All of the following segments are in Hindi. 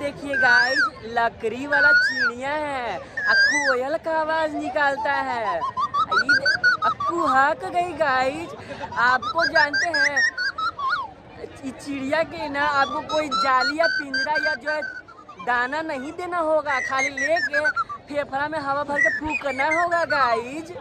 देखिए गाइज़ लकड़ी वाला चिड़िया है। कोयल का आवाज़ निकालता है। अक्कू कुहक गई गाइज़ आपको जानते हैं चिड़िया के ना आपको कोई जाली या पिंजरा या जो है दाना नहीं देना होगा। खाली लेके फेफड़ा में हवा भर के फूकना होगा गाइज़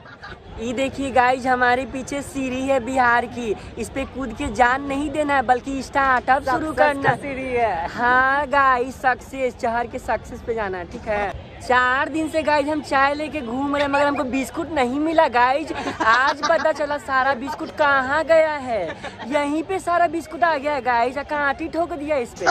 ये देखिए गाइज़ हमारे पीछे सीढ़ी है बिहार की। इस पे कूद के जान नहीं देना है बल्कि स्टार्टअप शुरू करना। सीढ़ी है। हाँ गाइज़ सक्सेस शहर के सक्सेस पे जाना है ठीक है? चार दिन से गाइज़ हम चाय लेके घूम रहे मगर हमको बिस्कुट नहीं मिला गाइज़ आज पता चला सारा बिस्कुट कहाँ गया है? यहीं पे सारा बिस्कुट आ गया है गाइज़ कांटी ठोक दिया इस पे.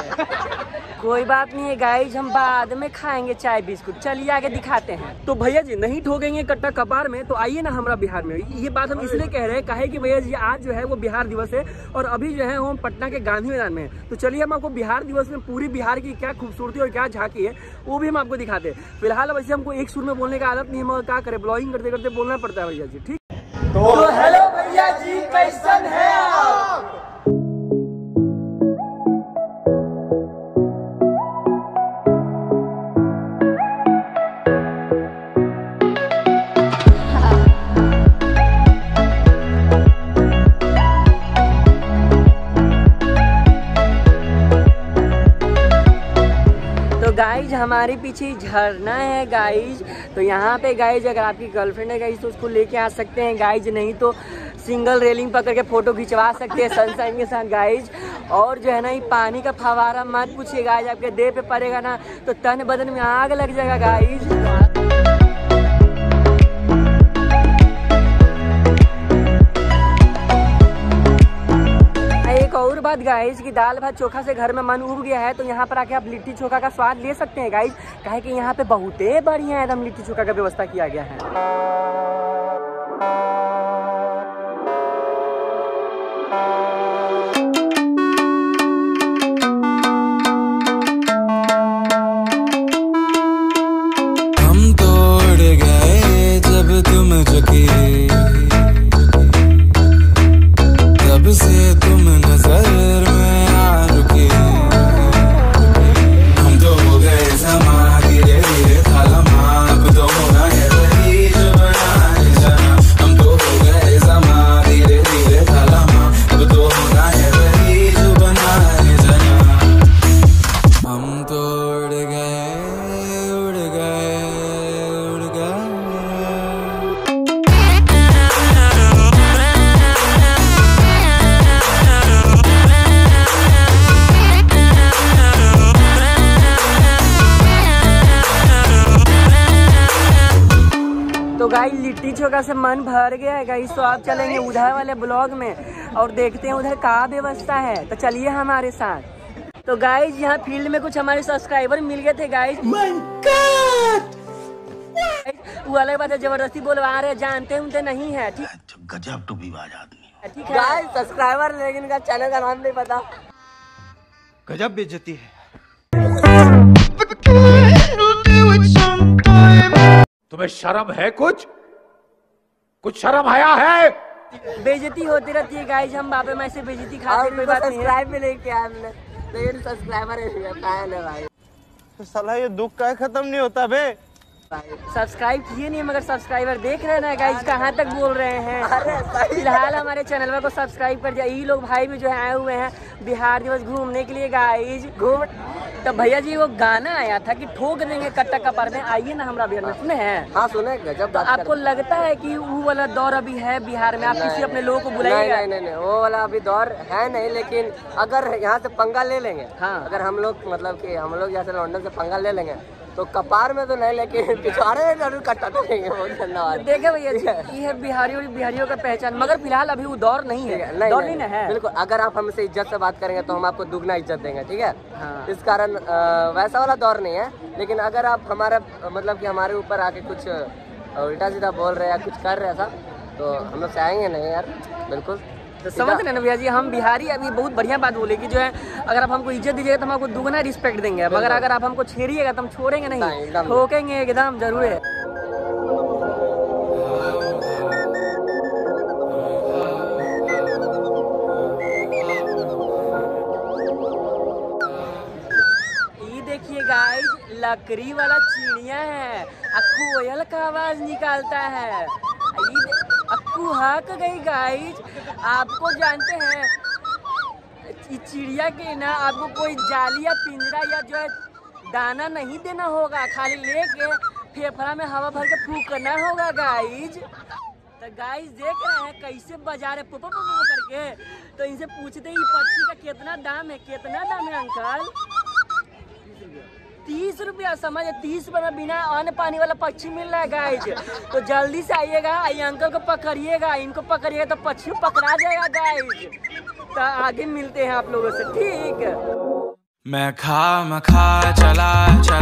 कोई बात नहीं है गाइज़ हम बाद में खाएँगे चाय बिस्कुट. चलिए आगे दिखाते हैं. तो भैया जी, नहीं ठोकेंगे कट्टा कपार में तो आइए ना हमारा बिहार में. ये बात हम इसलिए कह रहे हैं, कहे कि भैया जी, आज जो है वो बिहार दिवस है, और अभी जो है हम पटना के गांधी मैदान में तो चलिए हम आपको बिहार दिवस में, पूरी बिहार की क्या खूबसूरती और क्या झांकी है, वो भी हम आपको दिखाते हैं. फ़िलहाल वैसे हमको एक सुर में बोलने का आदत नहीं है मगर क्या करे? ब्लॉगिंग करते करते बोलना पड़ता है भैया जी ठीक? तो हेलो भैया जी कैसन है। गाइज़ हमारे पीछे झरना है गाइज़ तो यहाँ पे गाइज़ अगर आपकी गर्लफ्रेंड है गाइज़ तो उसको लेके आ सकते हैं गाइज़ नहीं तो सिंगल रेलिंग पकड़ के फ़ोटो खिंचवा सकते हैं सनसाइन के साथ गाइज़ और जो है ना, ये पानी का फवारा मत पूछिए गाइज़ आपके देह पे पड़ेगा ना तो तन बदन में आग लग जाएगा गाइज़ बात गाइज़ की दाल भात चोखा से घर में मन उब गया है तो यहाँ पर आके आप लिट्टी चोखा का स्वाद ले सकते हैं गाइज़ कहे कि यहाँ पे बहुते बढ़िया एकदम लिट्टी चोखा का व्यवस्था किया गया है। तो गाइस लिट्टी चोखा से मन भर गया है गाइस। तो आप चलेंगे उधर वाले ब्लॉग में और देखते हैं उधर का व्यवस्था है। तो चलिए हमारे साथ। तो गाइस यहाँ फ़ील्ड में कुछ हमारे सब्सक्राइबर मिल गए थे गाइस। वो अलग बात है ज़बरदस्ती बोलवा रहे जानते उनते नहीं है ठीक? गजब टू विवाद आदमी। है ठीक है। गाइस सब्सक्राइबर लेकिन इनका चैनल का नाम नहीं पता। गजब बेइज्जती है। तुम्हें शर्म है कुछ? कुछ शर्म आया है? बेइज्जती होती रहती है गाइस हम बापे में से बेइज्जती खाते कोई बात नहीं सब्सक्राइब भी लेके आए हमने लेकिन सब्सक्राइबर है है भाई। साला ये दुख का खत्म नहीं होता बे। सब्सक्राइब किए नहीं मगर सब्सक्राइबर देख रहे हैं ना गाइज़ कहाँ तक बोल रहे हैं। फ़िलहाल हमारे चैनल को सब्सक्राइब कर दिया। ये लोग भाई भी जो है आए हुए हैं बिहार दिवस घूमने के लिए गाइज़ घूम तो भैया जी वो गाना आया था कि ठोक देंगे कट्टा का में। आइए ना हमारा बिहार में सुने हैं? हाँ सुने जब तो आपको लगता है कि वो वाला दौर अभी है बिहार में? आप किसी अपने लोगों को नहीं नहीं नहीं नहीं वो वाला अभी दौर है नहीं लेकिन अगर यहाँ से पंगा ले लेंगे हाँ। अगर हम लोग मतलब की हम लोग यहाँ से लंडन से पंगा ले लेंगे तो कपार में तो नहीं लेकिन पिछवाड़े में ज़रूर देंगे बहुत धन्यवाद। देखे भैया जी ये है बिहारियों बिहारियों का पहचान मगर फ़िलहाल अभी वो दौर नहीं है। नहीं दौर नहीं, नहीं है। बिल्कुल अगर आप हमसे इज़्ज़त से बात करेंगे तो हम आपको दुगना इज़्ज़त देंगे ठीक है? हाँ। इस कारण वैसा वाला दौर नहीं है लेकिन अगर आप हमारा मतलब कि हमारे ऊपर आके कुछ उल्टा सीधा बोल रहे हैं या कुछ कर रहे ऐसा तो हम लोग से आएँगे नहीं यार बिल्कुल। तो समझ रहे ना भैया जी हम बिहारी अभी बहुत बढ़िया बात बोले कि जो है अगर आप हमको इज़्ज़त दीजिएगा तो हम आपको दुगना रिस्पेक्ट देंगे। मगर अगर आप हमको छेड़िएगा तो हम छोड़ेंगे नहीं। ठोकेंगे एकदम ज़रूर है। ये देखिए लकड़ी वाला चिड़िया है आ कोयल का आवाज़ निकालता है। दे- अक्कू हक गई गाइज़ आपको जानते हैं चिड़िया के ना आपको कोई जाली या पिंजरा या जो है दाना नहीं देना होगा, खाली लेके फेफड़ा में हवा भर के फूकना होगा गाइज़ तो गाइस देख रहे हैं कैसे बजा रहे पोपो पोपो करके। तो इनसे पूछते ही पक्षी का कितना दाम है? कितना दाम है, अंकल? तीस रुपया समझ, तीस रुपया बिना अन्न पानी वाला पक्षी मिल रहा है गाइज़ तो जल्दी से आइएगा, आई अंकल को पकड़िएगा, इनको पकड़िएगा तो पक्षी पकड़ा जाएगा गाइज़ तो आगे मिलते हैं आप लोगों से, ठीक मैं खा मैं खा चला चला।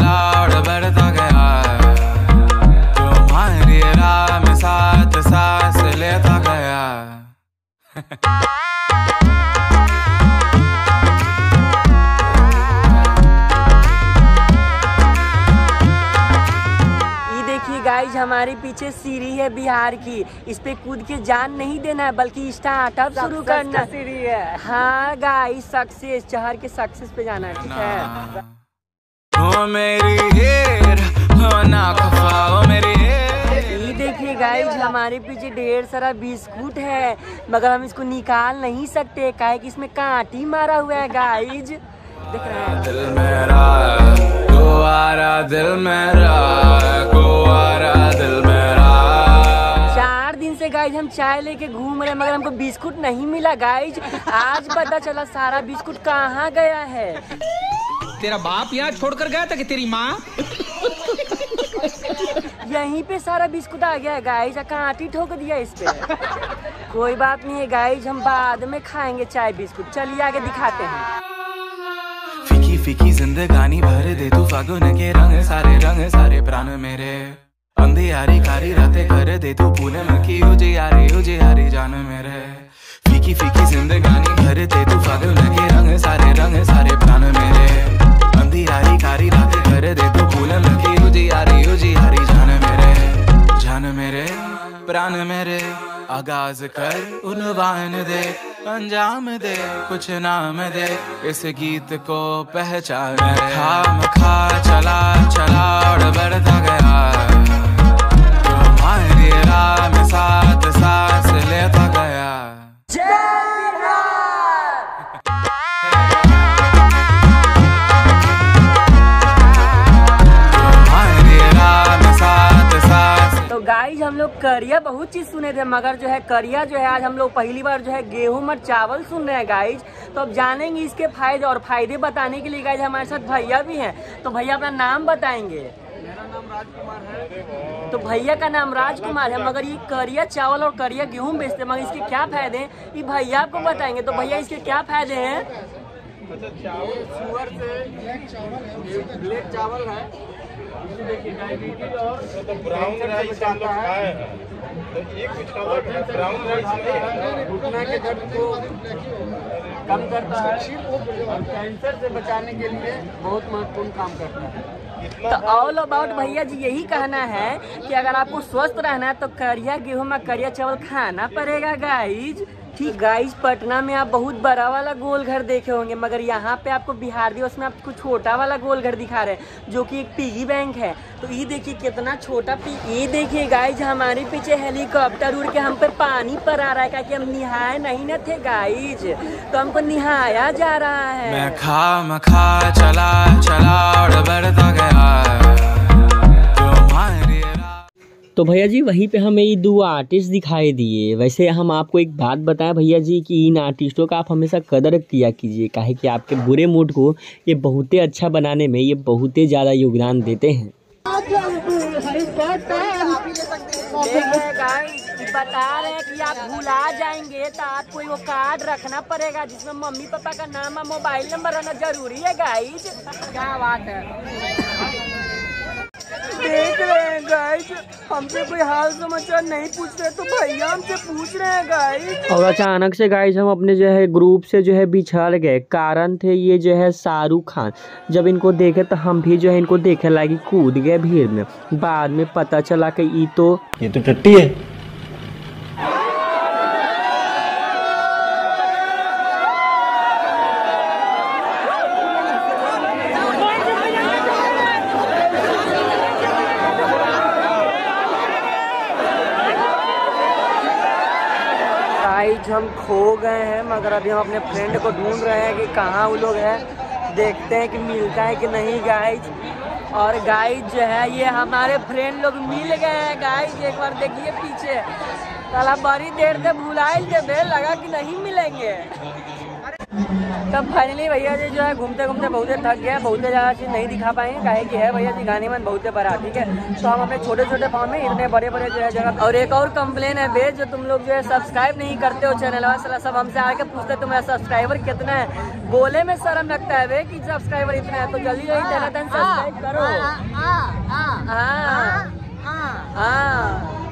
हमारे पीछे सीढ़ी है बिहार की। इस पे कूद के जान नहीं देना है बल्कि स्टार्टअप शुरू करना सीढ़ी है। हाँ गाइज़ सक्सेस शहर के सक्सेस पे जाना है ठीक है? ओ मेरी हीर हो ना खफा ओ मेरी ये देखिए गाइज़ हमारे पीछे ढेर सारा बिस्कुट है मगर हम इसको निकाल नहीं सकते। काहे कि इसमें कांटी मारा हुआ है गाइज़ देख रहे हैं। दिल मेरा दिल मेरा गाइज़ हम चाय लेके घूम रहे मगर हमको बिस्कुट नहीं मिला गाइज़ आज पता चला सारा बिस्कुट कहाँ गया है? तेरा बाप यहाँ छोड़कर गया था कि तेरी माँ? यहीं पे सारा बिस्कुट आ गया है गाइज़ कांटी ठोक दिया इस पे. कोई बात नहीं है गाइज़ हम बाद में खाएँगे चाय बिस्कुट. चलिए आगे दिखाते हैं. फीकी फीकी जिंदगानी भर दे तू फागुन के रंग सारे रंग सारे प्राण मेरे. अंधियारी कारी रातें कर दे तू पूनम की उजियारी उजियारी जान मेरे। फीकी फीकी जिंदगानी भर दे तू फागुन के रंग, सारे रंग, सारे प्राण मेरे। अंधियारी कारी रातें कर दे तू पूनम की उजियारी उजियारी जान मेरे। जान मेरे, प्राण मेरे, आगाज़ कर, उनवान दे, अंजाम दे, कुछ नाम दे, इस गीत को पहचान। खा, चला चला और बढ़ता गया। राह में साथ लेता गया। सांस तो गाइज़ हम लोग करिया बहुत चीज़ सुने थे, मगर जो है करिया जो है, आज हम लोग पहली बार जो है गेहूँ और चावल सुन रहे हैं गाइज़ तो अब जानेंगे इसके फ़ायदे और फ़ायदे बताने के लिए गाइज़ हमारे साथ भैया भी हैं। तो भैया अपना नाम बताएँगे। तो भैया का नाम राजकुमार है मगर ये करिया चावल और करिया गेहूँ बेचते हैं मगर इसके क्या फ़ायदे हैं? ये भैया आपको बताएँगे तो भैया इसके क्या फ़ायदे हैं? ब्राउन राइस हम लोग खाए हैं। तो ये कुछ अलग है ब्राउन राइस में घुटना के दर्द को कम करता है और कैंसर से बचाने के लिए बहुत महत्वपूर्ण काम करता है। तो ऑल अबाउट भैया जी, यही कहना है कि अगर आपको स्वस्थ रहना है तो करिया गेहूँ में करिया चावल खाना पड़ेगा गाइज़ ठीक गाइज़ पटना में आप बहुत बड़ा वाला गोल घर देखे होंगे, मगर यहाँ पे आपको बिहार दिवस में आपको छोटा वाला गोल घर दिखा रहे हैं, जो कि एक पिगी बैंक है। तो ये देखिए कितना छोटा पी, ये देखिए गाइज़ हमारे पीछे हेलीकॉप्टर उड़ के हम पे पानी पर आ रहा है क्योंकि हम निहाए नहीं न थे गाइज़ तो हमको निहाया जा रहा है। मैं खा मैं खा, चला चला तो भैया जी, वहीं पे हमें ये दो आर्टिस्ट दिखाई दिए। वैसे हम आपको एक बात बताएँ भैया जी कि इन आर्टिस्टों का आप हमेशा कदर किया कीजिए। काहे कि आपके बुरे मूड को ये बहुत ही अच्छा बनाने में ये बहुत ही ज़्यादा योगदान देते हैं। बता रहे हैं कि आप भुला जाएँगे तो आपको वो कार्ड रखना पड़ेगा, जिसमें मम्मी पापा का नाम और मोबाइल नंबर रहना ज़रूरी है गाइस क्या बात है। हमसे कोई हाल समाचार नहीं पूछ रहे तो भैया हमसे पूछ रहे हैं गाइस और अचानक से गाइस हम अपने जो है ग्रुप से जो है बिछड़ गए। कारण थे ये जो है शाहरुख खान। जब इनको देखे तो हम भी जो है इनको देखे लगे कूद गए भीड़ में। बाद में पता चला कि ये तो ये तो टट्टी है। हम खो गए हैं, मगर अभी हम अपने फ्रेंड को ढूंढ रहे हैं कि कहाँ वो लोग हैं। देखते हैं कि मिलता है कि नहीं गाइज़ और गाइज़ जो है, ये हमारे फ्रेंड लोग मिल गए हैं गाइज़ एक बार देखिए पीछे। कल हम बड़ी देर से भुलाए देवे लगा कि नहीं मिलेंगे। तब फाइनली भैया जी जो है घूमते घूमते बहुत थक गए बहुते ज़्यादा चीज़ नहीं दिखा पाए काहे कि है भैया जी गाने में बहुत बड़ा ठीक है? तो हम अपने छोटे छोटे फॉर्म में इतने बड़े बड़े जो है जगह और एक और कंप्लेन है बेज जो तुम लोग जो है सब्सक्राइब नहीं करते हो चैनल वाला सब हमसे आके पूछते तुम्हारा सब्सक्राइबर कितना है? बोले में शर्म लगता है बे कि सब्सक्राइबर इतना है तो जल्दी जल्दी तेरा तन सब्सक्राइब करो। हाँ। हाँ।